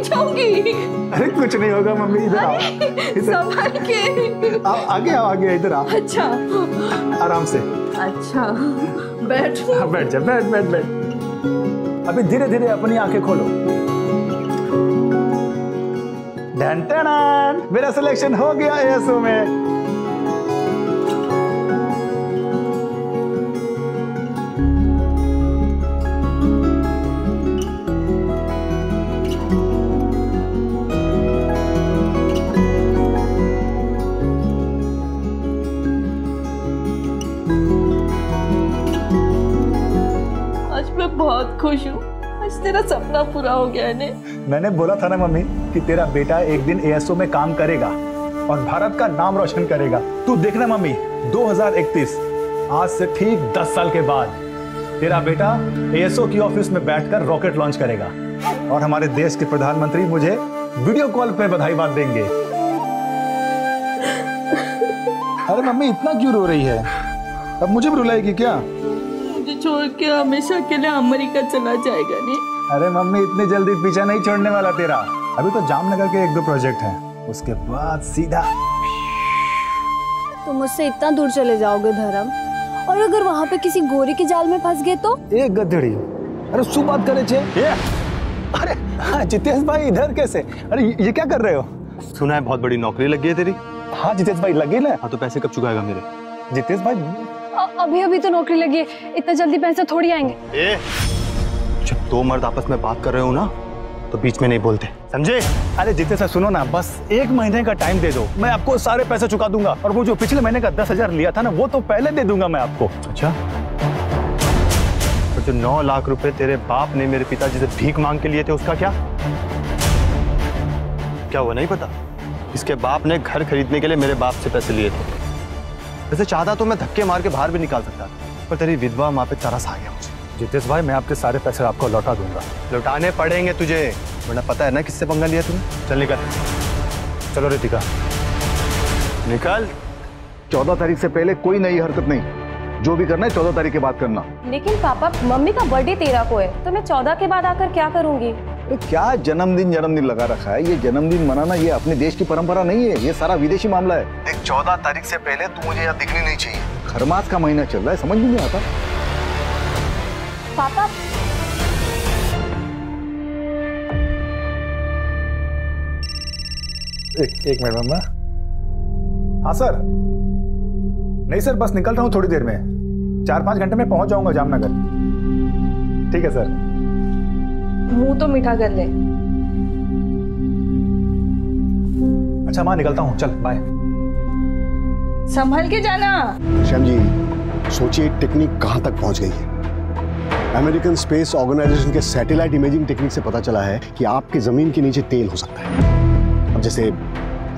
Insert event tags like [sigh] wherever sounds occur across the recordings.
गिर जाऊँगी अरे कुछ नहीं होगा मम्मी इधर आओ। संभाल के। आओ आगे आओ आगे इधर आओ। अच्छा। आराम से। अच्छा बैठ। हाँ बैठ जा बैठ बैठ बैठ। अभी धीरे धीरे अपनी आँखें खोलो। डन टन मेरा सिलेक्शन हो गया एएसओ में। सपना पूरा हो गया ने। मैंने बोला था ना मम्मी कि तेरा बेटा एक दिन एएसओ में काम करेगा और भारत का नाम रोशन करेगा। तू देखना मम्मी 2031 आज से ठीक 10 साल के बाद तेरा बेटा एएसओ की ऑफ़िस में बैठकर रॉकेट लॉन्च करेगा। और हमारे देश के प्रधानमंत्री मुझे वीडियो कॉल पे बधाई बात देंगे। अरे मम्मी इतना क्यों रो रही है? अब मुझे भी रुलाएगी क्या? मुझे छोड़ के हमेशा के लिए अमेरिका चला जाएगा ने। अरे मम्मी इतनी जल्दी पीछा नहीं छोड़ने वाला तेरा। अभी तो जामनगर के एक दो प्रोजेक्ट हैं। उसके बाद सीधा। तुम मुझसे इतना दूर चले जाओगे धर्म? और अगर वहाँ पे किसी गोरी के जाल में फंस गए तो? एक गधेड़ी। अरे શું बात करे छे। अरे हाँ जितेश भाई इधर कैसे? अरे ये ये क्या कर रहे हो? सुना है बहुत बड़ी नौकरी लगी है तेरी। हाँ जितेश भाई लगे ना। हाँ तो पैसे कब चुकाएगा मेरे? जितेश भाई अभी अभी तो नौकरी लगी है। इतना जल्दी पैसे थोड़ी आएँगे। ए जब दो मर्द आपस में बात कर रहे हो ना तो बीच में नहीं बोलते। समझे? अरे जितेश भाई सुनो ना, बस एक महीने का टाइम दे दो। मैं आपको सारे पैसे चुका दूँगा। और वो जो पिछले महीने का दस हज़ार लिया था ना, वो तो पहले दे दूँगा मैं आपको। अच्छा? तो जो नौ लाख रुपए तेरे बाप ने मेरे पिताजी से भीख मांग के लिए थे, उसका क्या? क्या वो नहीं पता? इसके बाप ने घर खरीदने के लिए मेरे बाप से पैसे लिए थे। वैसे चाहता तो मैं धक्के मार के बाहर भी निकाल सकता, पर तेरी विधवा माँ पे तरस आ गया मुझे। जितेश भाई मैं आपके सारे पैसे आपको लौटा दूँगा। लौटाने पड़ेंगे तुझे वरना पता है ना किससे पंगा लिया तूने। चल निकल। चलो रितिका। निकल। चौदह तारीख से पहले कोई नई हरकत नहीं। जो भी करना है चौदह तारीख के बाद करना। लेकिन पापा मम्मी का बर्थडे तेरह को है तो मैं चौदह के बाद आकर क्या करूँगी? अरे क्या जन्मदिन जन्मदिन लगा रखा है? ये जन्मदिन मनाना ये अपने देश की परंपरा नहीं है ये सारा विदेशी मामला है। देख चौदह तारीख से पहले तू मुझे यहाँ दिखनी नहीं चाहिए। खरमास का महीना चल रहा है समझ नहीं आता। पापा। एक एक मिनट मम्मा। हाँ सर। नहीं सर बस निकल रहा हूँ थोड़ी देर में। चार पाँच घंटे में पहुँच जाऊँगा जामनगर। ठीक है सर। मुँह तो मीठा कर ले। अच्छा माँ निकलता हूँ। चल बाय संभल के जाना। श्याम जी सोचिए टेक्निक कहाँ तक पहुँच गई है? अमेरिकन स्पेस ऑर्गेनाइजेशन के सैटेलाइट इमेजिंग टेक्निक से पता चला है कि आपके ज़मीन के नीचे तेल हो सकता है। अब जैसे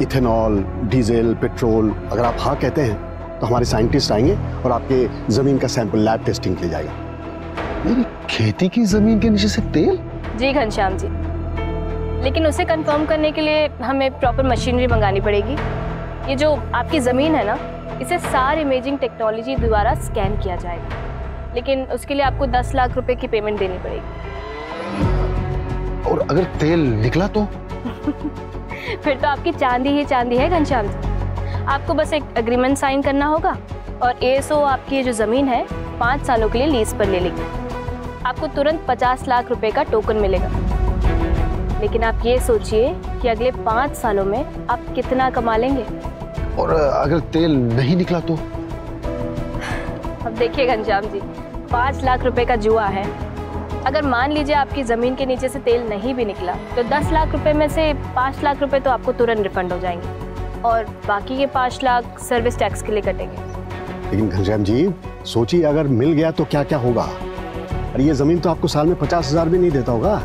इथेनॉल, डीजल, पेट्रोल, अगर आप हाँ कहते हैं तो हमारे साइंटिस्ट आएँगे और आपके ज़मीन का सैंपल, लैब टेस्टिंग के लिए जाएगा। मेरी खेती की ज़मीन के नीचे से तेल? जी घनश्याम जी। लेकिन उसे कंफर्म करने के लिए हमें प्रॉपर मशीनरी मंगानी पड़ेगी। ये जो आपकी ज़मीन है ना, इसे सार इमेजिंग टेक्नोलॉजी द्वारा स्कैन किया जाएगा। लेकिन उसके लिए आपको 10 लाख रुपए की पेमेंट देनी पड़ेगी। और अगर तेल निकला तो? [laughs] फिर तो आपकी चांदी ही चांदी है घनश्याम जी। आपको बस एक एग्रीमेंट साइन करना होगा और एएसओ आपकी जो ज़मीन है पाँच सालों के लिए लीज पर ले लेगी। आपको तुरंत पचास लाख रुपए का टोकन मिलेगा। लेकिन आप ये सोचिए कि अगले पाँच सालों में आप कितना कमा लेंगे। और अगर तेल नहीं निकला तो? अब देखिए घनश्याम जी पाँच लाख रुपए का जुआ है। अगर मान लीजिए आपकी ज़मीन के नीचे से तेल नहीं भी निकला तो दस लाख रुपए में से पाँच लाख रुपए तो आपको तुरंत रिफंड हो जाएँगे। और बाकी के पाँच लाख सर्विस टैक्स के लिए कटेंगे। लेकिन घनश्याम जी सोचिए अगर मिल गया तो क्या क्या होगा? अरे ये ज़मीन तो आपको साल में पचास हज़ार भी नहीं देता होगा।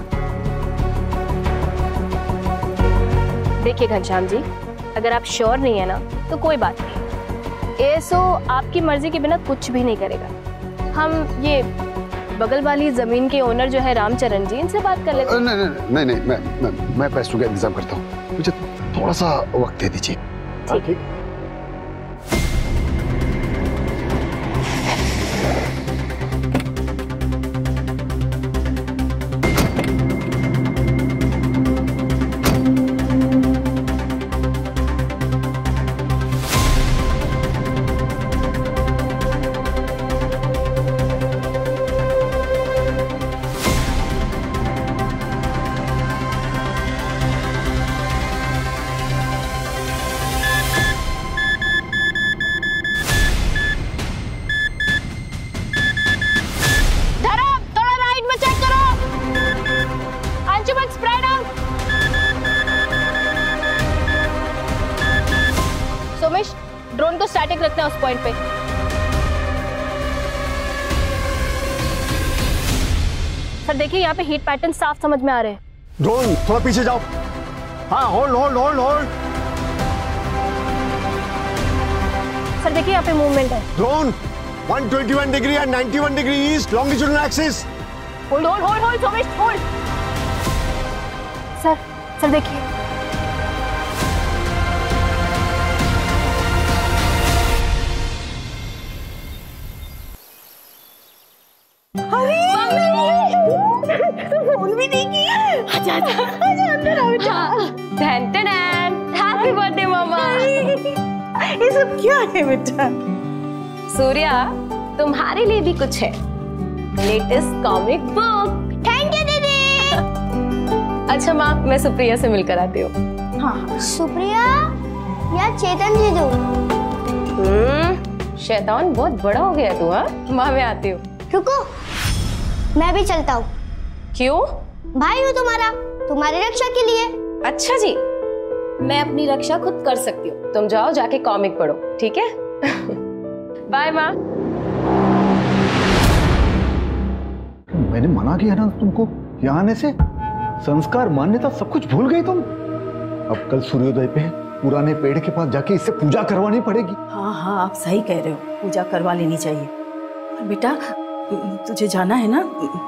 देखिए घनश्याम जी अगर आप श्योर नहीं है ना तो कोई बात नहीं। एएसओ आपकी मर्ज़ी के बिना कुछ भी नहीं करेगा। हम ये बगल वाली ज़मीन के ओनर जो है रामचरण जी इनसे बात कर लेते हैं। नहीं नहीं नहीं नहीं मैं मैं, मैं पैसों का इंतज़ाम करता हूँ। मुझे थोड़ा सा वक्त दे दीजिए। ठीक। उस पॉइंट पे। सर देखिए यहाँ पे हीट पैटर्न साफ़ समझ में आ रहे हैं। ड्रोन थोड़ा पीछे जाओ। हाँ hold hold hold hold sir देखिए यहाँ पे मूवमेंट है। Drone 121 degree and 91 degree east longitudinal axis hold hold hold hold Somesh hold sir sir देखिए। अंदर आओ हैप्पी बर्थडे मामा। ये सब क्या है बेटा? सूर्या तुम्हारे लिए भी कुछ है। Latest comic book thank you दीदी। अच्छा माँ मैं सुप्रिया से मिलकर आती हूँ। हाँ सुप्रिया या चेतन जी दो हम्म, शैतान बहुत बड़ा हो गया तू हाँ? माँ मैं आती हूँ। रुको मैं भी चलता हूँ। क्यों? भाई हूँ तुम्हारा। तुम्हारी रक्षा के लिए। अच्छा जी मैं अपनी रक्षा खुद कर सकती हूँ। तुम जाओ जाके कॉमिक पढ़ो ठीक है? [laughs] बाय माँ। मैंने मना किया ना तुमको यहाँ आने से। संस्कार मान्यता सब कुछ भूल गई तुम। अब कल सूर्योदय पे पुराने पेड़ के पास जाके इससे पूजा करवानी पड़ेगी। हाँ हाँ आप सही कह रहे हो पूजा करवा लेनी चाहिए। बेटा तुझे जाना है ना?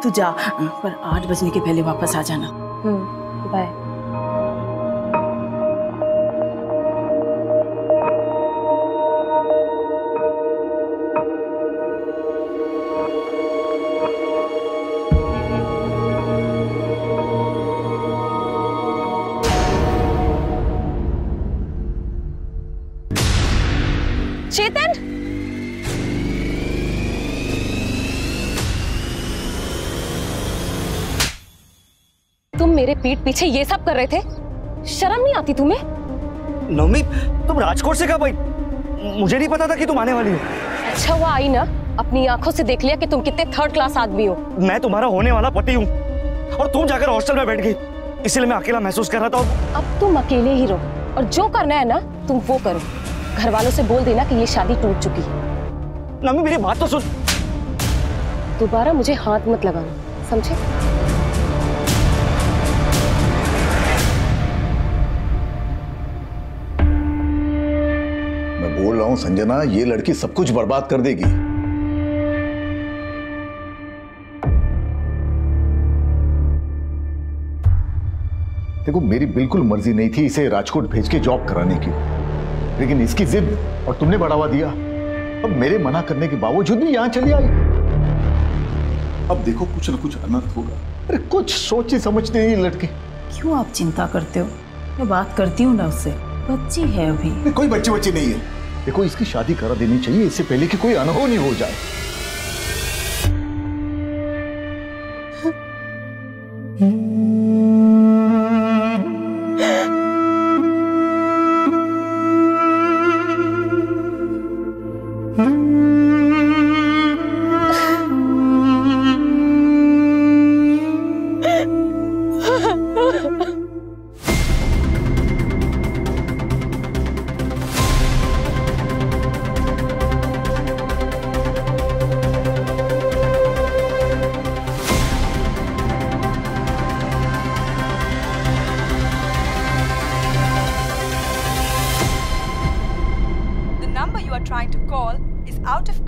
तू जा। पर आठ बजने के पहले वापस आ जाना। बाय मेरे पीठ पीछे ये सब कर रहे थे? शर्म नहीं आती तुम्हें? नवमी तुम राजकोट से कब आई? मुझे नहीं पता था कि तुम आने वाली हो। अच्छा हुआ आई ना। अपनी आँखों से देख लिया कि तुम कितने थर्ड क्लास आदमी हो। मैं तुम्हारा होने वाला पति हूँ और तुम जाकर हॉस्टल में बैठ गई। इसलिए मैं अकेला महसूस कर रहा था। अब तुम अकेले ही रहो और जो करना है ना तुम वो करो। घर वालों से बोल देना कि ये शादी टूट चुकी है। नवमी मेरी बात तो सुन। दोबारा मुझे हाथ मत लगाना समझे? हूँ संजना ये लड़की सब कुछ बर्बाद कर देगी। देखो मेरी बिल्कुल मर्ज़ी नहीं थी इसे राजकोट भेज के जॉब कराने की। लेकिन इसकी जिद और तुमने बढ़ावा दिया अब मेरे मना करने के बावजूद भी यहाँ चली आई। अब देखो कुछ ना कुछ अनर्थ होगा। अरे कुछ सोची समझते नहीं ये लड़के। क्यों आप चिंता करते हो? मैं बात करती हूँ ना उससे। बच्ची है अभी। कोई बच्चे बच्ची नहीं है। देखो इसकी शादी करा देनी चाहिए। इससे पहले कि कोई अनहोनी हो जाए।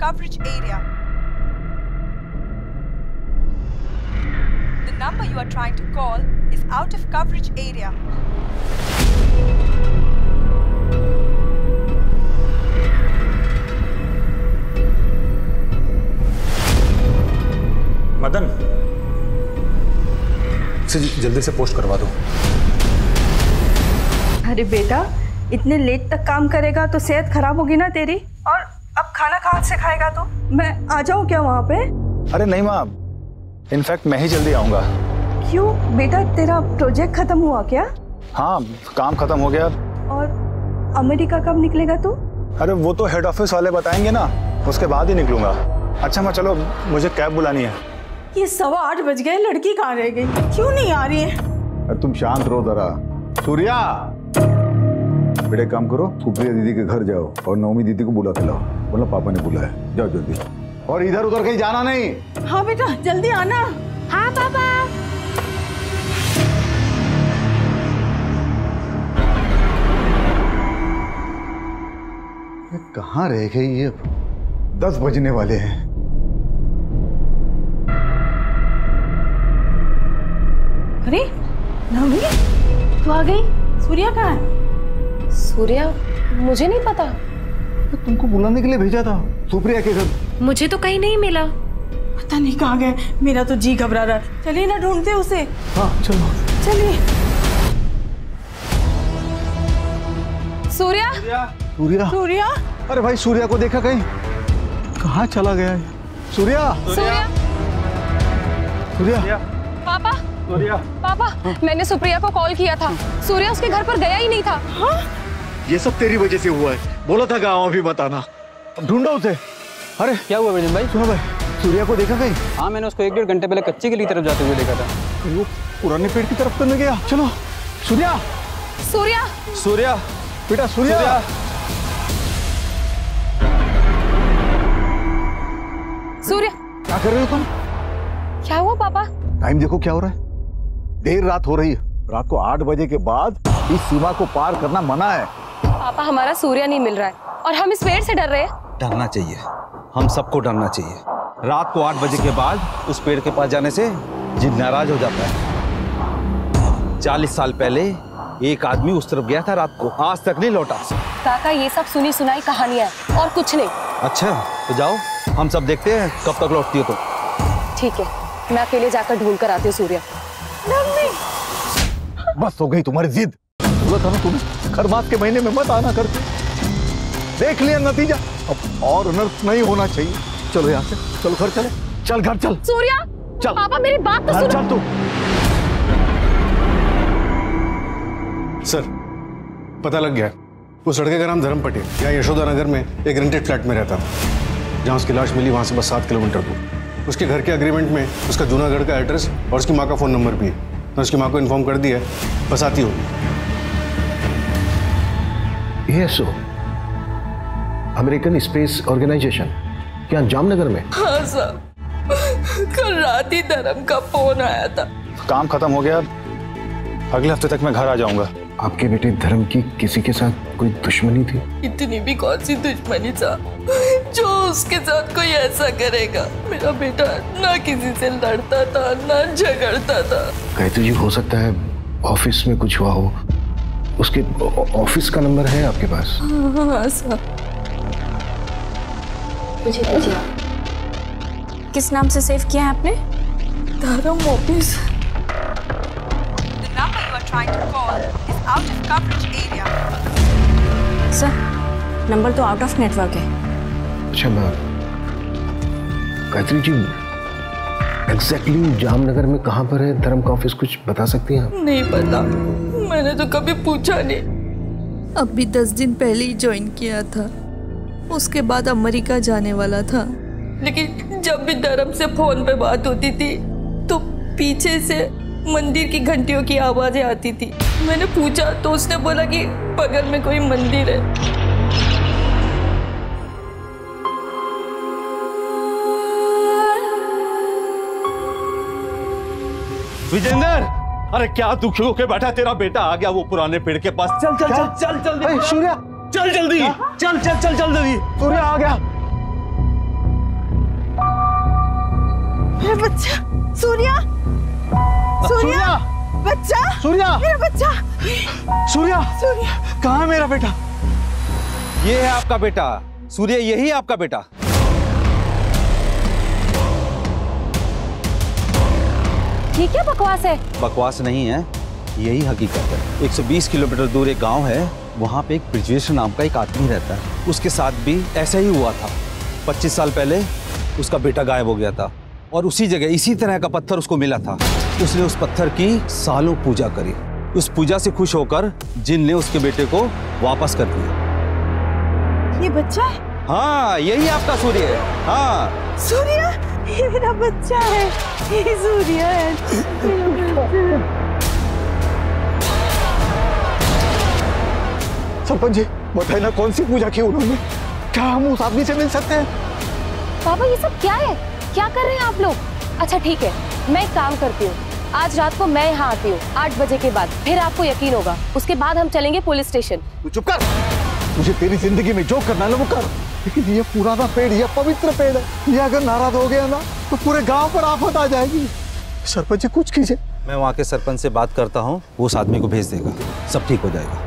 Coverage area. The number you are trying to call is out of coverage area. Madan इसे जल्दी से पोस्ट करवा दो अरे बेटा इतने लेट तक काम करेगा तो सेहत खराब होगी ना तेरी कहाँ से खाएगा तू? मैं आ जाऊँ क्या वहाँ पे? अरे नहीं माँ इनफैक्ट मैं ही जल्दी आऊँगा। क्यों? बेटा तेरा प्रोजेक्ट खत्म हुआ क्या? हाँ काम खत्म हो गया। और अमेरिका कब निकलेगा तू? अरे वो तो हेड ऑफ़िस वाले बताएँगे ना उसके बाद ही निकलूँगा। अच्छा मैं चलो मुझे कैब बुलानी है। ये सवा आठ बज गए लड़की कहाँ रह गई? क्यों नहीं आ रही है? अरे तुम शांत रहो जरा। सूर्या! बेटा काम करो सुप्रिया दीदी के घर जाओ और नवमी दीदी को बुला के लाओ। बोला पापा ने बुलाया जाओ जल्दी। और इधर उधर कहीं जाना नहीं। हाँ बेटा जल्दी आना। हाँ पापा। कहाँ रह गई ये? दस बजने वाले हैं। अरे नवमी तू आ गई? सूर्या कहाँ है? सूर्या मुझे नहीं पता। तो तुमको बुलाने के लिए भेजा था सुप्रिया के घर। मुझे तो कहीं नहीं मिला। पता नहीं कहाँ गए। मेरा तो जी घबरा रहा है। चलिए ना ढूंढते उसे। हाँ चलो। चलिए। सूर्या? सूर्या? सूर्या? अरे भाई सूर्या को देखा कहीं? कहाँ चला गया है सूर्या? सूर्या? सूर्या? पापा? सूर्या? पापा मैंने सुप्रिया को कॉल किया था। सूर्या उसके घर पर गया ही नहीं था। ये सब तेरी वजह से हुआ है। बोला था गाँव अभी बताना अब ढूंढो उसे। अरे क्या हुआ विजन भाई? सुनो भाई सूर्या को देखा कहीं? हाँ मैंने उसको एक डेढ़ घंटे पहले कच्ची की तरफ़ जाते हुए देखा था। वो पुराने पेड़ की तरफ़ तो नहीं गया। चलो सूर्या। सूर्या। सूर्या बेटा सूर्या। सूर्या। क्या कर रहे हो तुम? क्या हुआ पापा? टाइम देखो क्या हो रहा है। देर रात हो रही है। रात को आठ बजे के बाद इस सीमा को पार करना मना है। पापा हमारा सूर्या नहीं मिल रहा है। और हम इस पेड़ से डर रहे हैं। डरना चाहिए। हम सबको डरना चाहिए। रात को आठ बजे के बाद उस पेड़ के पास जाने से जिन नाराज़ हो जाता है। चालीस साल पहले एक आदमी उस तरफ़ गया था रात को। आज तक नहीं लौटा। काका ये सब सुनी सुनाई कहानियाँ हैं और कुछ नहीं। अच्छा तो जाओ। हम सब देखते हैं कब तक लौटती हो तो ठीक है मैं अकेले जाकर ढूंढ कर आती हूँ सूर्या। बस हो गई तुम्हारी जिद। बोला था ना तुम्हें? खरमास के महीने में मत आना करके देख लिया नतीजा। अब और अनर्थ नहीं होना चाहिए। चलो यहाँ से। चलो घर चले। चल घर चल। सूर्या चल। पापा मेरी बात तो सुनो। चल तू। सर पता लग गया। उस लड़के का नाम धर्म पटेल यहाँ यशोदा नगर में एक रेंटेड फ्लैट में रहता था जहाँ उसकी लाश मिली वहाँ से बस सात किलोमीटर दूर। उसके घर के अग्रीमेंट में उसका जूनागढ़ का एड्रेस और उसकी माँ का फ़ोन नंबर भी है। मैं उसकी माँ को इन्फॉर्म कर दिया है। बस आती होगी। सो अमेरिकन स्पेस ऑर्गेनाइजेशन क्या जामनगर में? हाँ सर। कल रात ही धर्म का फ़ोन आया था। काम खत्म हो गया। अगले हफ़्ते तक मैं घर आ जाऊँगा। आपके बेटे धर्म की किसी के साथ कोई दुश्मनी थी? इतनी भी कौन सी दुश्मनी था जो उसके साथ कोई ऐसा करेगा। मेरा बेटा ना किसी से लड़ता था ना झगड़ता था। कहते जी हो सकता है ऑफ़िस में कुछ हुआ हो। उसके ऑफ़िस का नंबर है आपके पास? हाँ सर। किस नाम से सेव किया है आपने? धर्म ऑफ़िस. सर नंबर तो आउट ऑफ़ नेटवर्क है। अच्छा मैं गायत्री जी एग्जैक्टली exactly जामनगर में कहाँ पर है? धर्म का ऑफ़िस कुछ बता सकती हैं आप? नहीं पता। मैंने तो कभी पूछा नहीं। अभी दस दिन पहले ही ज्वाइन किया था। उसके बाद अमेरिका जाने वाला था। लेकिन जब भी धर्म से फ़ोन पे बात होती थी तो पीछे से मंदिर की घंटियों की आवाज़ें आती थी। मैंने पूछा तो उसने बोला कि बगल में कोई मंदिर है। विजेंद्र अरे क्या दुखी होके बैठा तेरा बेटा। आ गया वो पुराने पेड़ के पास। चल चल चल चल जल्दी सूर्या। चल जल्दी। चल चल चल चल जल्दी। सूर्या आ गया। मेरा बच्चा सूर्या। सूर्या बच्चा। सूर्या। मेरा बच्चा। सूर्या। सूर्या। कहाँ है मेरा बेटा? ये है आपका बेटा। सूर्य यही है आपका बेटा। ये क्या बकवास है? बकवास नहीं है यही हकीकत है। 120 किलोमीटर दूर एक गाँव है वहाँ पे एक ब्रिजेश नाम का एक आदमी रहता है। उसके साथ भी ऐसा ही हुआ था। 25 साल पहले उसका बेटा गायब हो गया था और उसी जगह इसी तरह का पत्थर उसको मिला था। उसने उस पत्थर की सालों पूजा करी। उस पूजा से खुश होकर जिन ने उसके बेटे को वापस कर दिया। ये बच्चा है? हाँ यही आपका सूर्य है। हाँ। सूर्या? ये मेरा बच्चा है। ये सूर्या है। सरपंच जी बताइए ना कौन सी पूजा की उन्होंने? क्या हम उस आदमी से मिल सकते हैं? बाबा ये सब क्या है? क्या कर रहे हैं आप लोग? अच्छा ठीक है मैं एक काम करती हूँ। आज रात को मैं यहाँ आती हूँ आठ बजे के बाद। फिर आपको यकीन होगा उसके बाद हम चलेंगे पुलिस स्टेशन। तू चुप कर। मुझे तेरी ज़िंदगी में जो करना है वो कर। लेकिन ये पुराना पेड़, ये पवित्र पेड़ है। ये अगर नाराज़ हो गया ना तो पूरे गाँव पर आफत आ जाएगी। सरपंच जी, कुछ कीजिए। मैं वहाँ के सरपंच से बात करता हूँ, वो उस आदमी को भेज देगा। सब ठीक हो जाएगा।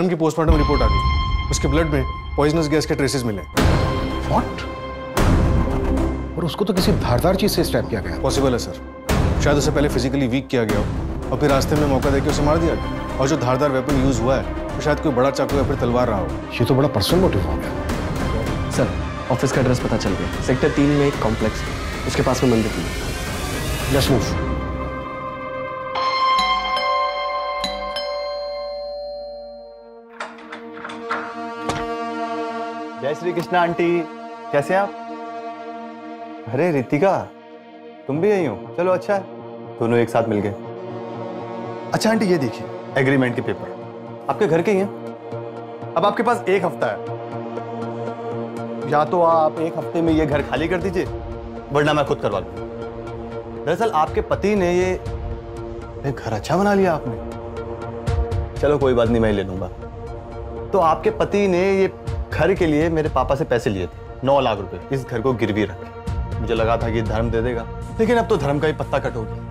धर्म की पोस्टमार्टम रिपोर्ट आ गई। उसके ब्लड में पॉइजनस गैस के ट्रेसेस मिले। व्हाट और उसको तो किसी धारदार चीज़ से स्टैप किया गया। पॉसिबल है सर शायद उसे पहले फिजिकली वीक किया गया हो। और फिर रास्ते में मौका देकर उसे मार दिया गया। और जो धारदार वेपन यूज़ हुआ है वो शायद कोई बड़ा चाकू या फिर तलवार रहा हो। ये तो बड़ा पर्सनल मोटिव हो गया। सर ऑफ़िस का एड्रेस पता चल गया। सेक्टर तीन में एक कॉम्प्लेक्स है। उसके पास में मंदिर भी let's move Shri Krishna aunty, कैसे हैं आप? अरे, रितिका, तुम भी यही हो? चलो अच्छा है। दोनों एक साथ मिल गए। अच्छा आंटी, ये देखिए एग्रीमेंट के पेपर आपके घर के ही हैं? अब आपके पास एक हफ़्ता है। या तो आप एक हफ़्ते में ये घर खाली कर दीजिए, वरना मैं खुद करवा लूँ दरअसल आपके पति ने ये घर अच्छा बना लिया आपने। चलो, कोई बात नहीं, मैं ले लूँगा। तो आपके पति ने ये घर के लिए मेरे पापा से पैसे लिए थे नौ लाख रुपए। इस घर को गिरवी रख। मुझे लगा था कि धर्म दे देगा लेकिन अब तो धर्म का ही पत्ता कट हो गया।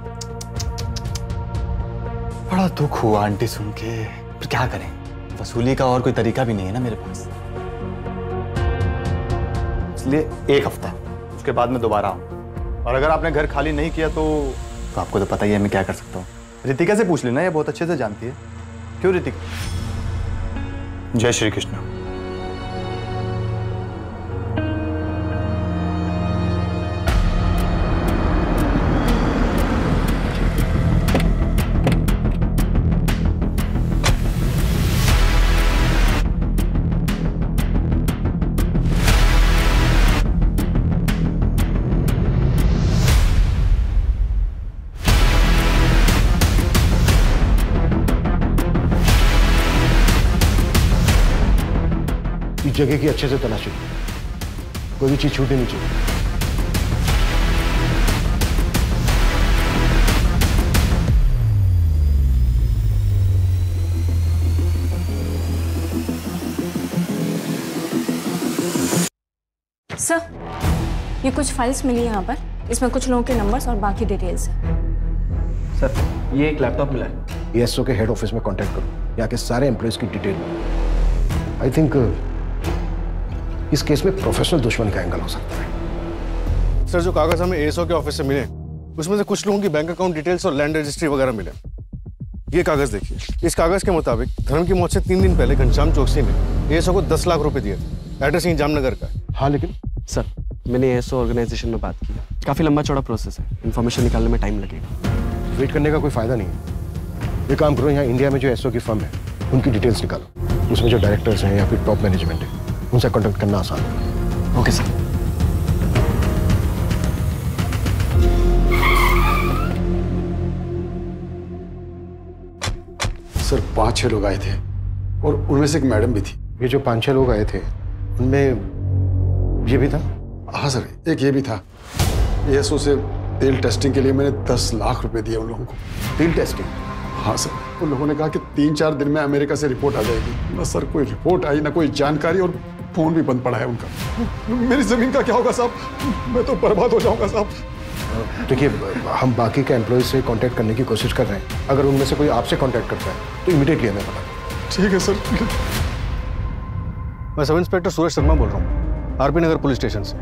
बड़ा दुख हुआ आंटी सुन के। पर क्या करें? वसूली का और कोई तरीका भी नहीं है ना मेरे पास। इसलिए एक हफ़्ता उसके बाद मैं दोबारा आऊँ। और अगर आपने घर खाली नहीं किया तो, तो आपको तो पता ही है मैं क्या कर सकता हूँ। रितिका से पूछ लेना ये बहुत अच्छे से जानती है। क्यों रितिका? जय श्री कृष्ण। जगह की अच्छे से तलाशी कोई भी चीज़ छूटे नहीं चाहिए सर ये कुछ फाइल्स मिली यहाँ पर। इसमें कुछ लोगों के नंबर्स और बाकी डिटेल्स हैं। सर ये एक लैपटॉप मिला है। एएसओ के हेड ऑफ़िस में कांटेक्ट करो। यहाँ के सारे एम्प्लॉयज़ की डिटेल आई थिंक इस केस में प्रोफेशनल दुश्मन का एंगल हो सकता है। सर जो कागज़ हमें एएसओ के ऑफ़िस से मिले उसमें से कुछ लोगों की बैंक अकाउंट डिटेल्स और लैंड रजिस्ट्री वगैरह मिले। ये कागज़ देखिए। इस कागज़ के मुताबिक धर्म की मौत से तीन दिन पहले घनश्याम चौकसी ने एएसओ को दस लाख रुपए दिए। थे एड्रेस यहीं जामनगर का हाँ। लेकिन सर मैंने एसओ ऑर्गेनाइजेशन में बात की काफ़ी लंबा चौड़ा प्रोसेस है। इन्फॉर्मेशन निकालने में टाइम लगेगा। वेट करने का कोई फ़ायदा नहीं है। ये काम करो यहाँ इंडिया में जो एसओ की फर्म है उनकी डिटेल्स निकालो। उसमें जो डायरेक्टर्स हैं या फिर टॉप मैनेजमेंट है उनसे कॉन्टेक्ट करना आसान ओके सर सर पाँच छह लोग आए थे और उनमें से एक मैडम भी थी। ये जो पाँच छह लोग आए थे उनमें ये भी था? हाँ सर एक ये भी था। एएसओ से तेल टेस्टिंग के लिए मैंने दस लाख रुपए दिए उन लोगों को। तेल टेस्टिंग हाँ सर उन लोगों ने कहा कि तीन चार दिन में अमेरिका से रिपोर्ट आ जाएगी। ना सर कोई रिपोर्ट आई ना कोई जानकारी और फ़ोन भी बंद पड़ा है उनका। मेरी ज़मीन का क्या होगा साहब? मैं तो बर्बाद हो जाऊँगा साहब। देखिए हम बाकी के एम्प्लॉय से कांटेक्ट करने की कोशिश कर रहे हैं। अगर उनमें से कोई आपसे कांटेक्ट करता है तो इमीडिएटली हमें बता ठीक है सर। मैं सब इंस्पेक्टर सूरज शर्मा बोल रहा हूँ आरपी नगर पुलिस स्टेशन से।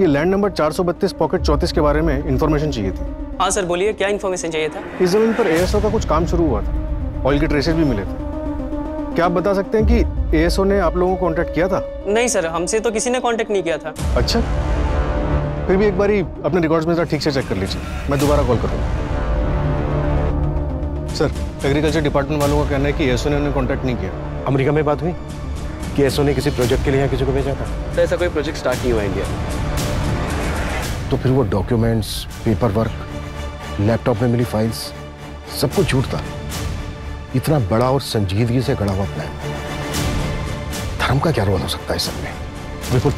ये लैंड नंबर 432 पॉकेट 34 के बारे में इंफॉर्मेशन चाहिए थी। हाँ सर बोलिए क्या इन्फॉर्मेशन चाहिए था? इस ज़मीन पर एएसओ का कुछ काम शुरू हुआ था। ऑयल के ट्रेसेस भी मिले थे। क्या आप बता सकते हैं कि एएसओ ने आप लोगों को कांटेक्ट किया था? नहीं सर हमसे तो किसी ने कांटेक्ट नहीं किया था। अच्छा। फिर भी एक बारी अपने रिकॉर्ड्स में जरा ठीक से चेक कर लीजिए। मैं दोबारा कॉल करूँगा। सर एग्रीकल्चर डिपार्टमेंट वालों का कहना है कि एएसओ ने उन्हें कांटेक्ट नहीं किया। अमेरिका में बात हुई? कि एसओ ने किसी प्रोजेक्ट के लिए यहाँ किसी को भेजा था? तो ऐसा कोई प्रोजेक्ट स्टार्ट नहीं हुआ इंडिया तो फिर वो डॉक्यूमेंट्स पेपर वर्क लैपटॉप में मिली फाइल्स सब कुछ झूठ था। इतना बड़ा और संजीदगी से गढ़ा हुआ प्लान धर्म का क्या रोल हो सकता है सब में? बिल्कुल।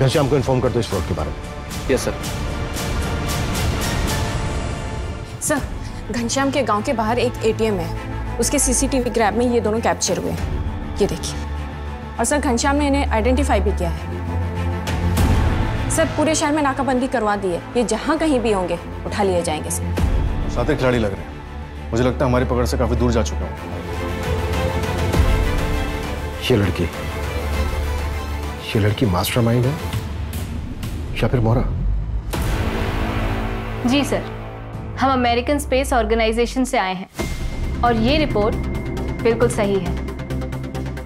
घनश्याम को इन्फॉर्म कर दो इस फ्रॉड के बारे में। यस सर सर घनश्याम के गाँव के बाहर एक एटीएम है। उसके सीसीटीवी ग्रैब में ये दोनों कैप्चर हुए हैं। ये देखिए। और सर घनश्याम ने इन्हें आइडेंटिफाई भी किया है। सर पूरे शहर में नाकाबंदी करवा दी है। ये जहाँ कहीं भी होंगे उठा लिए जाएँगे सर साथ खिलाड़ी लग रहे हैं। मुझे लगता है हमारी पकड़ से काफ़ी दूर जा चुका हूँ ये लड़की ये लड़की मास्टरमाइंड है? या फिर मोहरा जी सर। हम अमेरिकन स्पेस ऑर्गेनाइजेशन से आए हैं और ये रिपोर्ट बिल्कुल सही है।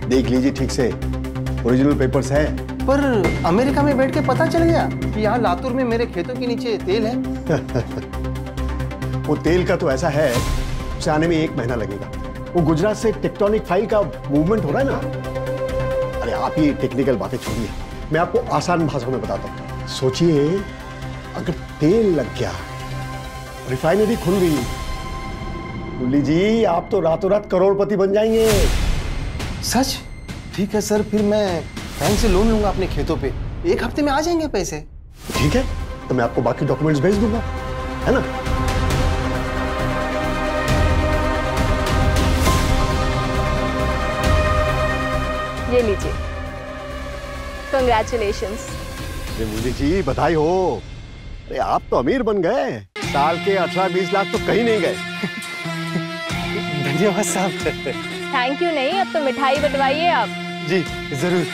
देख लीजिए ठीक से। ओरिजिनल पेपर्स है। पर अमेरिका में बैठ के पता चल गया कि यहाँ लातूर में मेरे खेतों के नीचे तेल है। [laughs] वो तेल का तो ऐसा है उसे आने में एक महीना लगेगा। वो गुजरात से टेक्टोनिक फ़ाइल का मूवमेंट हो रहा है ना? अरे आप ये टेक्निकल बातें छोड़िए। मैं आपको आसान भाषा में बताता हूँ। सोचिए अगर तेल लग गया रिफाइनरी खुल गई मुरली जी आप तो रातों रात करोड़पति बन जाएँगे। सच? ठीक है सर फिर मैं बैंक से लोन लूँगा अपने खेतों पे। एक हफ़्ते में आ जाएँगे पैसे। ठीक है तो मैं आपको बाकी डॉक्यूमेंट्स भेज दूँगा। है ना? ये लीजिए। कंग्रेचुलेशन मोदी जी बधाई हो। अरे आप तो अमीर बन गए साल के अठारह बीस लाख तो कहीं नहीं गए। धन्यवाद साहब। थैंक यू नहीं अब तो मिठाई बटवाइए आप। जी ज़रूर।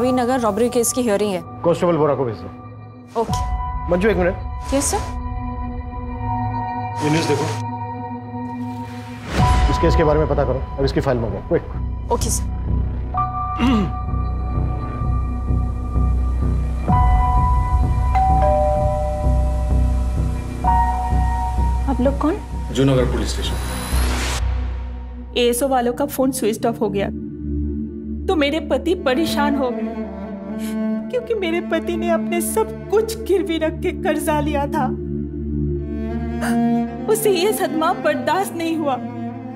महावीर नगर रॉबरी केस की हियरिंग है। कांस्टेबल बोरा को भेज दो। ओके मंजू एक मिनट। यस सर ये न्यूज़ देखो। इस केस के बारे में पता करो। अब इसकी फ़ाइल मंगाओ क्विक ओके सर आप लोग कौन? जूनगर पुलिस स्टेशन। एएसओ वालों का फ़ोन स्विच ऑफ़ हो गया। तो मेरे पति परेशान हो गए। क्योंकि मेरे पति ने अपने सब कुछ गिरवी रख के कर्जा लिया था। उसे ये सदमा बर्दाश्त नहीं हुआ।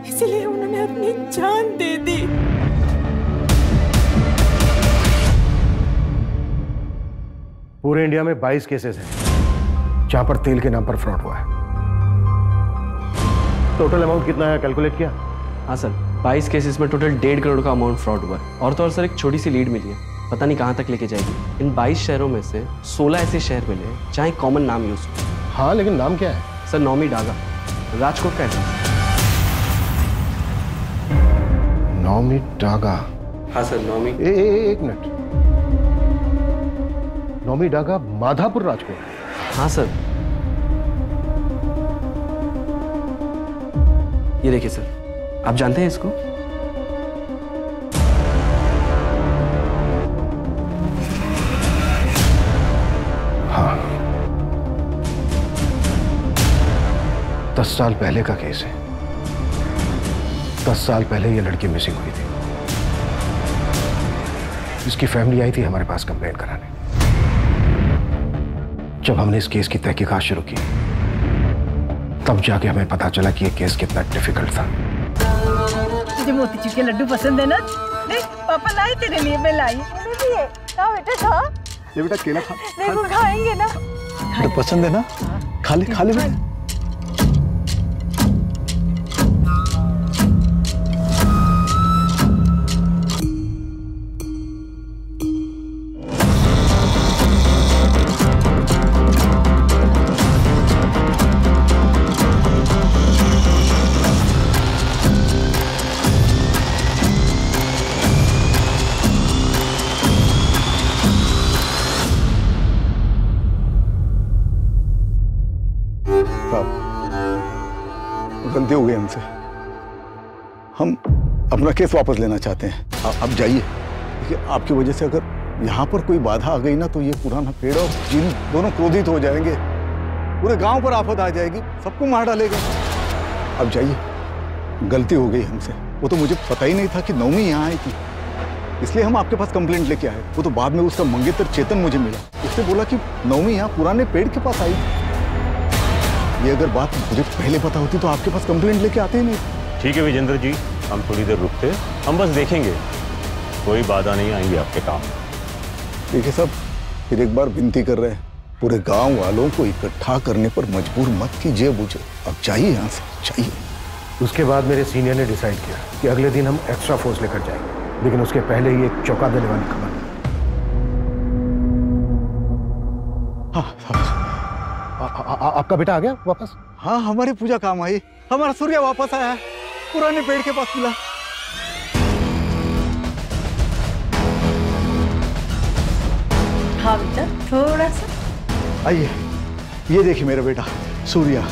इसलिए उन्होंने अपनी जान दे दी। पूरे इंडिया में 22 केसेस हैं जहाँ पर तेल के नाम पर फ्रॉड हुआ है। टोटल अमाउंट कितना है? कैलकुलेट किया? हाँ सर। 22 केसेस में टोटल डेढ़ करोड़ का अमाउंट फ्रॉड हुआ है। और तो और सर एक छोटी सी लीड मिली है। पता नहीं कहाँ तक लेके जाएगी। इन 22 शहरों में से 16 ऐसे शहर मिले जहाँ एक कॉमन नाम यूज़ हो। हाँ लेकिन नाम क्या है? सर नौमी डागा। राजकोट का एड्रेस नौमी डागा। हाँ सर नौमी। ए, ए, ए, एक मिनट। नौमी डागा माधापुर राजकोट। हाँ सर। ये देखिए सर आप जानते हैं इसको? हाँ। दस साल पहले का केस है। दस साल पहले ये लड़की मिसिंग हुई थी। इसकी फैमिली आई थी हमारे पास कंप्लेंट कराने। जब हमने इस केस की तहकीकात शुरू की, तब जाके हमें पता चला कि ये केस कितना डिफ़िकल्ट था। तुझे मोतीचूर के लड्डू पसंद है ना? देख पापा लाए तेरे लिए मैं लाई। भी है खा बेटा खा ये बेटा केला खा। देखो खाएँगे ना। तो पसंद है ना? खा ले खा ले बेटा। गलती हो गई हमसे हम अपना केस वापस लेना चाहते हैं। आ- आप जाइए। देखिए आपकी वजह से अगर यहाँ पर कोई बाधा आ गई ना तो ये पुराना पेड़ और जिन दोनों क्रोधित हो जाएँगे। पूरे गाँव पर आफत आ जाएगी। सबको मार डालेगा। अब जाइए। गलती हो गई हमसे। वो तो मुझे पता ही नहीं था कि नवमी यहाँ आई थी। इसलिए हम आपके पास कंप्लेंट लेके आए। वो तो बाद में उसका मंगेतर चेतन मुझे मिला। उसने बोला कि नवमी यहाँ पुराने पेड़ के पास आई थी। ये अगर बात मुझे पहले पता होती तो आपके पास कंप्लेंट लेके आते ही नहीं। ठीक है विजेंद्र जी हम थोड़ी देर रुकते हम बस देखेंगे। कोई बाधा नहीं आएँगी आपके काम। देखिए साहब फिर एक बार विनती कर रहे हैं। पूरे गाँव वालों को इकट्ठा करने पर मजबूर मत कीजिए मुझे अब चाहिए यहाँ से चाहिए। उसके बाद मेरे सीनियर ने डिसाइड किया कि अगले दिन हम एक्स्ट्रा फोर्स लेकर जाएँगे। लेकिन उसके पहले ही एक चौंका देने वाली खबर। आ- आ- आ- आपका बेटा आ गया वापस? हाँ हमारी पूजा काम आई। हमारा सूर्य वापस आया है। पुराने पेड़ के पास मिला। हाँ बेटा थोड़ा सा। आइए। ये देखिए मेरा बेटा सूर्या।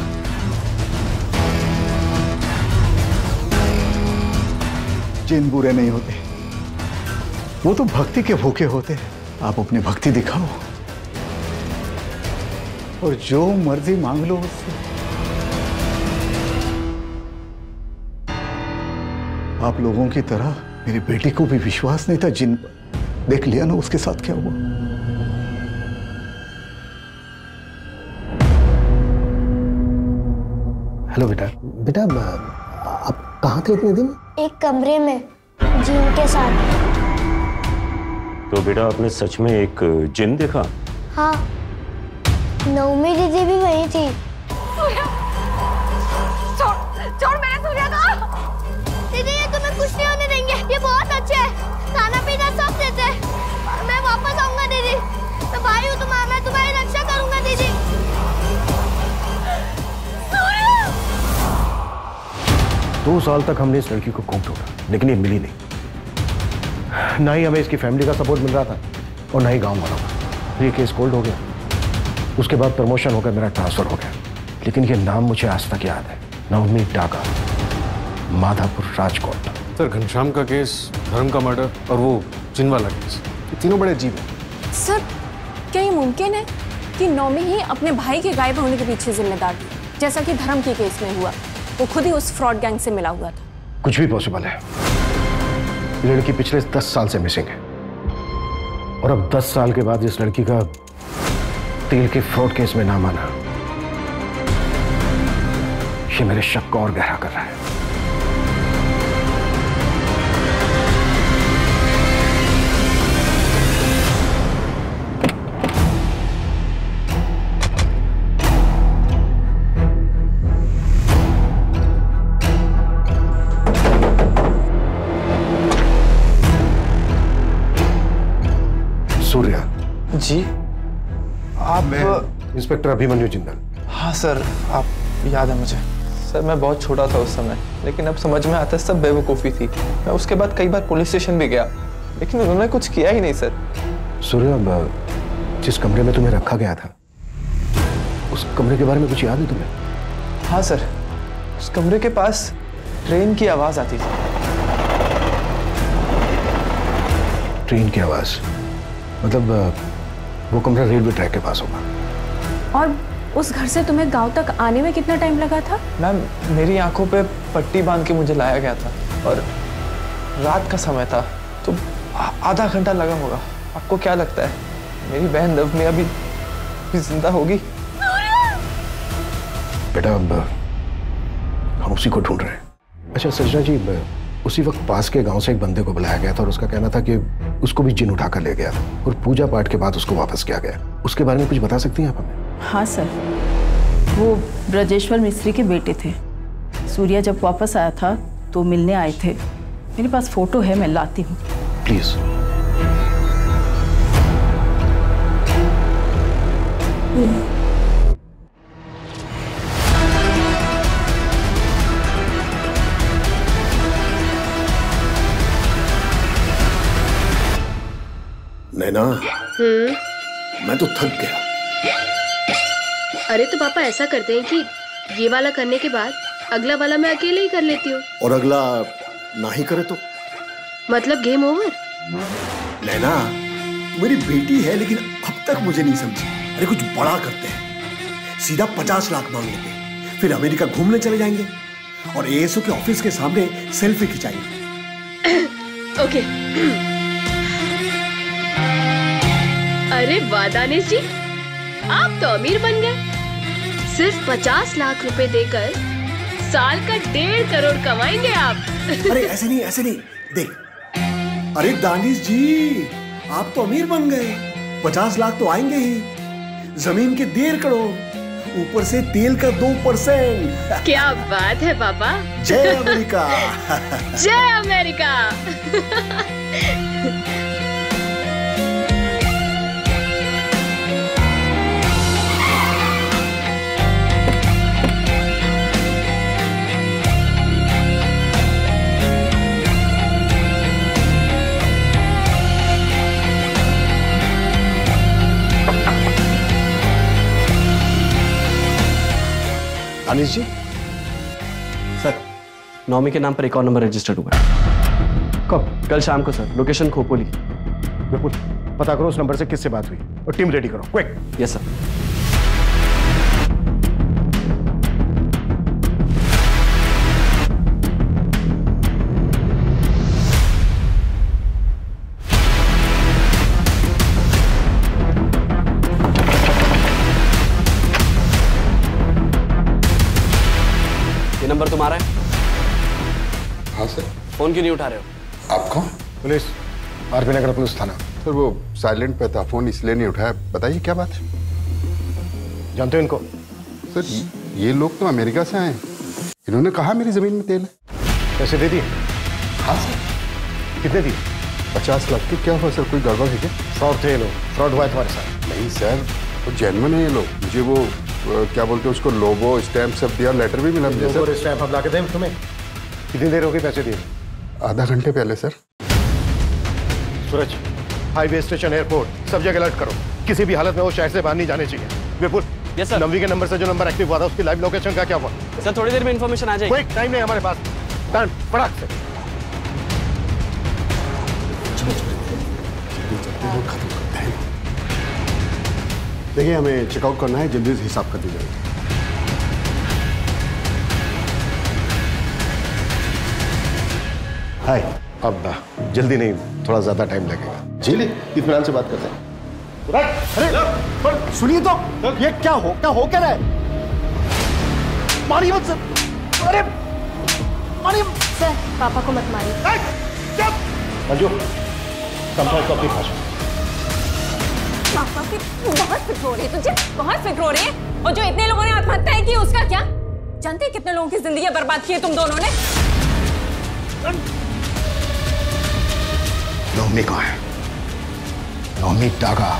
जिन बुरे नहीं होते वो तो भक्ति के भूखे होते आप अपनी भक्ति दिखाओ। और जो मर्ज़ी मांग लो उससे। आप लोगों की तरह मेरी बेटी को भी विश्वास नहीं था जिन पर देख लिया ना उसके साथ क्या हुआ। हेलो बेटा बेटा आप कहाँ थे इतने दिन? एक कमरे में जिन के साथ। तो बेटा आपने सच में एक जिन देखा? हाँ। नवमी दीदी भी वही थी। छोड़ छोड़ मेरे सूर्या को। दीदी ये तुम्हें कुछ नहीं होने देंगे। ये बहुत अच्छे हैं। खाना पीना सब देते हैं। मैं वापस आऊँगा दीदी। मैं भाई हूँ तुम्हारा मैं तुम्हारी रक्षा करूँगा दीदी। दो साल तक हमने इस लड़की को खूब ढूंढा? लेकिन ये मिली नहीं। ना ही हमें इसकी फैमिली का सपोर्ट मिल रहा था और ना ही गाँव वालों का। ये केस कोल्ड हो गया। उसके बाद प्रमोशन होकर मेरा ट्रांसफ़र हो गया। लेकिन ये नाम मुझे आज तक याद है। नवमीत डागा माधापुर राजकोट। सर घनश्याम का केस धर्म का मर्डर और वो जिन वाला केस ये तीनों बड़े अजीब हैं। सर क्या ये मुमकिन है कि नौमी ही अपने भाई के गायब होने के पीछे जिम्मेदार थी? जैसा कि धर्म के केस में हुआ। वो खुद ही उस फ्रॉड गैंग से मिला हुआ था। कुछ भी पॉसिबल है। लड़की पिछले दस साल से मिसिंग है। और अब दस साल के बाद इस लड़की का तेल के फ्रॉड केस में नाम माना। ये मेरे शक को और गहरा कर रहा है। इंस्पेक्टर अभिमन्यु जिंदल। हाँ सर आप याद है मुझे। सर मैं बहुत छोटा था उस समय लेकिन अब समझ में आता है सब बेवकूफ़ी थी। मैं उसके बाद कई बार पुलिस स्टेशन भी गया लेकिन उन्होंने कुछ किया ही नहीं सर। सूर्या जिस कमरे में तुम्हें रखा गया था उस कमरे के बारे में कुछ याद है तुम्हें? हाँ सर उस कमरे के पास ट्रेन की आवाज़ आती थी। ट्रेन की आवाज़? मतलब वो कमरा रेलवे ट्रैक के पास होगा। और उस घर से तुम्हें गाँव तक आने में कितना टाइम लगा था? मैम मेरी आँखों पे पट्टी बाँध के मुझे लाया गया था और रात का समय था तो आधा घंटा लगा होगा। आपको क्या लगता है? मेरी बहन में अभी भी ज़िंदा होगी? बेटा अब हम उसी को ढूंढ रहे हैं। अच्छा सजना जी उसी वक्त पास के गाँव से एक बंदे को बुलाया गया था और उसका कहना था कि उसको भी जिन उठाकर ले गया था और पूजा पाठ के बाद उसको वापस किया गया उसके बारे में कुछ बता सकती हैं आप हमें? हाँ सर। वो ब्रजेश्वर मिस्त्री के बेटे थे। सूर्या जब वापस आया था तो मिलने आए थे। मेरे पास फ़ोटो है मैं लाती हूँ। प्लीज़। नैना हम्म। मैं तो थक गया। अरे तो पापा ऐसा करते हैं कि ये वाला करने के बाद अगला वाला मैं अकेले ही कर लेती हूँ। और अगला ना ही करे तो? मतलब गेम ओवर नैना मेरी बेटी है लेकिन अब तक मुझे नहीं समझी। अरे कुछ बड़ा करते हैं। सीधा पचास लाख मांग लेते हैं। फिर अमेरिका घूमने चले जाएँगे। और एएसओ के ऑफ़िस के सामने सेल्फी खिंचाएँगे। [coughs] ओके अरे वाह दानिश जी आप तो अमीर बन गए। सिर्फ़ पचास लाख रुपए देकर साल का डेढ़ करोड़ कमाएँगे आप। अरे ऐसे नहीं ऐसे नहीं। देख अरे दानिश जी आप तो अमीर बन गए। पचास लाख तो आएँगे ही। ज़मीन के डेढ़ करोड़ ऊपर से तेल का दो परसेंट। क्या बात है पापा जय अमेरिका। जय अमेरिका। दानिश जी। सर नौमी के नाम पर एक और नंबर रजिस्टर्ड हुआ है। कब? कल शाम को सर। लोकेशन खोपोली। बिल्कुल पता करो उस नंबर से किससे बात हुई। और टीम रेडी करो। क्विक यस सर नंबर तुम्हारा है? हाँ सर। फ़ोन क्यों नहीं उठा रहे हो? आप कौन? पुलिस। आरपी नगर पुलिस थाना। सर वो साइलेंट पे था फ़ोन इसलिए नहीं उठाया। बताइए क्या बात है? जानते हो इनको? सर ये लोग तो अमेरिका से आए। इन्होंने कहा मेरी ज़मीन में तेल है। पैसे दे दिए? हाँ सर। कितने दिए? पचास लाख की क्या हुआ सर? कोई गड़बड़ है क्या? फ्रॉड थे ये लोग। फ्रॉड हुआ है तुम्हारे साथ। नहीं सर वो जेनवन है ये लोग। मुझे वो क्या बोलते हैं उसको लोगो स्टैम्प सब दिया लेटर भी मिला मुझे सर स्टैम्प अब ला के दें तुम्हें कितनी देर हो गई पैसे दिए आधा घंटे पहले sir Suraj highway station airport सब जगह अलर्ट करो किसी भी हालत में वो शहर से बाहर नहीं जाने चाहिए विपुल यस सर नवी के नंबर से जो नंबर एक्टिव हुआ था उसकी लाइव लोकेशन का क्या हुआ सर थोड़ी देर में इन्फॉर्मेशन आ जाएगी टाइम नहीं हमारे पास डन फटाक से देखिए हमें चेकआउट करना है जल्दी से हिसाब कर दीजिएगा हाय अब जल्दी नहीं थोड़ा ज़्यादा टाइम लगेगा। जी ले इत्मीनान से बात करते हैं। अरे पर सुनिए तो ये क्या हो क्या हो क्या रहा है? मारिए मत सर। अरे मारिए सर पापा को मत मारिए। मंजू कंफर्ट को अपनी भाषा पापा की बहुत फ़िक्र हो रही है, तुझे बहुत फ़िक्र हो रही है। और जो इतने लोगों ने आत्महत्या की, उसका क्या? जानते कितने लोगों की ज़िंदगी बर्बाद की है तुम दोनों ने? नवमी कहाँ है? नवमी डागा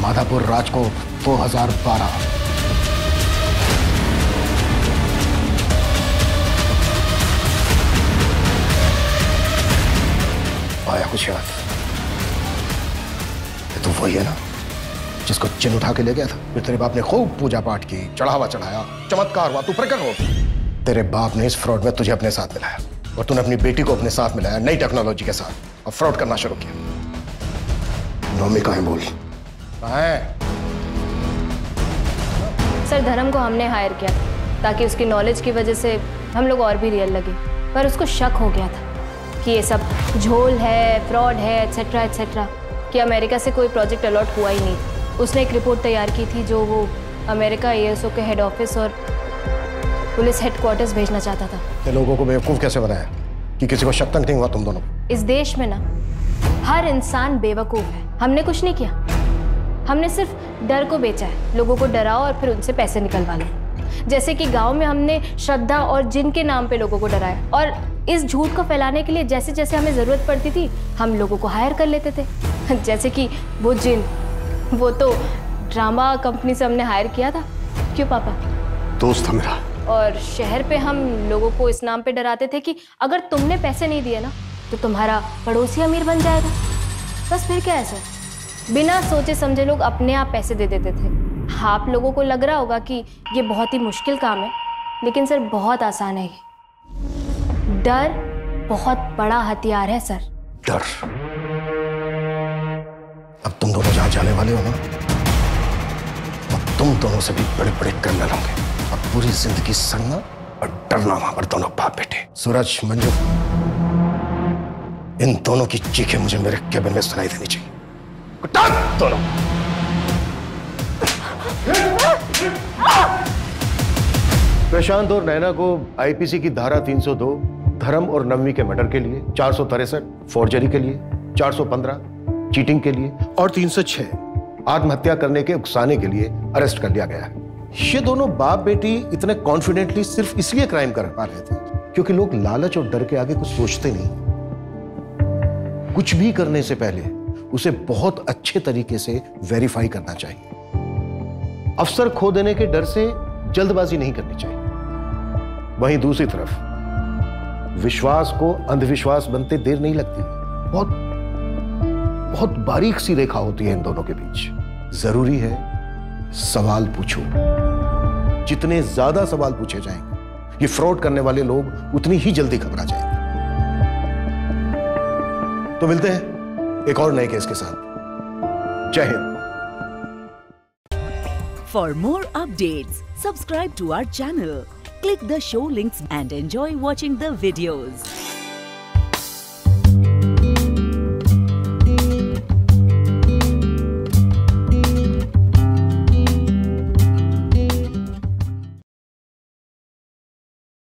माधापुर राजकोट 2012 आया कुछ याद? तो वही है ना जिसको चिन्ह उठा के ले गया था। फिर तेरे बाप ने खूब पूजा पाठ की, चढ़ावा चढ़ाया, चमत्कार हुआ, तू प्रकट हो। तेरे बाप ने इस फ्रॉड में tuझे अपने साथ मिलाया, और तूने अपनी बेटी को अपने साथ मिलाया, नई टेक्नोलॉजी के साथ, और फ्रॉड करना शुरू किया। नौमी कहाँ बोल? कहाँ सर, धर्म को हमने हायर किया ताकि उसकी नॉलेज की वजह से हम लोग और भी रियल लगे। पर उसको शक हो गया था कि ये सब झोल है, फ्रॉड है एट्सेट्रा एट्सेट्रा कि अमेरिका से कोई प्रोजेक्ट अलॉट हुआ ही नहीं। उसने एक रिपोर्ट तैयार की थी जो वो अमेरिका एएसओ के हेड ऑफ़िस और पुलिस हेडक्वार्टर्स भेजना चाहता था। ते लोगों को बेवकूफ़ कैसे बनाया कि किसी को शक तक नहीं हुआ तुम दोनों? इस देश में ना हर इंसान बेवकूफ़ है। हमने कुछ नहीं किया। हमने सिर्फ़ डर को बेचा है। लोगों को डराओ और फिर उनसे पैसे निकलवा लो। जैसे कि गाँव में हमने श्रद्धा और जिन के नाम पे लोगों को डराया। और इस झूठ को फैलाने के लिए जैसे जैसे हमें ज़रूरत पड़ती थी हम लोगों को हायर कर लेते थे। [laughs] जैसे कि वो जिन वो तो ड्रामा कंपनी से हमने हायर किया था। क्यों पापा? दोस्त था मेरा। और शहर पे हम लोगों को इस नाम पे डराते थे कि अगर तुमने पैसे नहीं दिए ना तो तुम्हारा पड़ोसी अमीर बन जाएगा। बस फिर क्या है सर? बिना सोचे समझे लोग अपने आप पैसे दे देते थे। आप लोगों को लग रहा होगा कि ये बहुत ही मुश्किल काम है लेकिन सर बहुत आसान है ये। डर बहुत बड़ा हथियार है सर। डर? अब तुम दोनों जहाँ जाने वाले हो ना, अब तुम दोनों से भी बड़े बड़े क्रिमिनल होंगे। अब पूरी ज़िंदगी सड़ना और डरना वहाँ पर दोनों बाप बेटे। सूरज, मंजू, इन दोनों की चीखें मुझे मेरे केबिन में सुनाई देनी चाहिए। दोनों। प्रशांत और नैना को आईपीसी की धारा 302 धर्म और नवमी के मर्डर के लिए, चार सौ तिरसठ फॉर्जरी के लिए 415 चीटिंग के लिए और 306 आत्महत्या करने के उकसाने के लिए अरेस्ट कर लिया गया है। ये दोनों बाप बेटी इतने कॉन्फिडेंटली सिर्फ़ इसलिए क्राइम कर पा रहे थे क्योंकि लोग लालच और डर के आगे कुछ सोचते नहीं। कुछ भी करने से पहले उसे बहुत अच्छे तरीके से वेरीफाई करना चाहिए। अफसर खो देने के डर से जल्दबाजी नहीं करनी चाहिए। वहीं दूसरी तरफ़ विश्वास को अंधविश्वास बनते देर नहीं लगती। बहुत बहुत बारीक सी रेखा होती है इन दोनों के बीच। ज़रूरी है सवाल पूछो। जितने ज़्यादा सवाल पूछे जाएँगे ये फ्रॉड करने वाले लोग उतनी ही जल्दी घबरा जाएँगे। तो मिलते हैं एक और नए केस के साथ। Jai Hind. For more updates, subscribe to our channel, click the show links and enjoy watching the videos.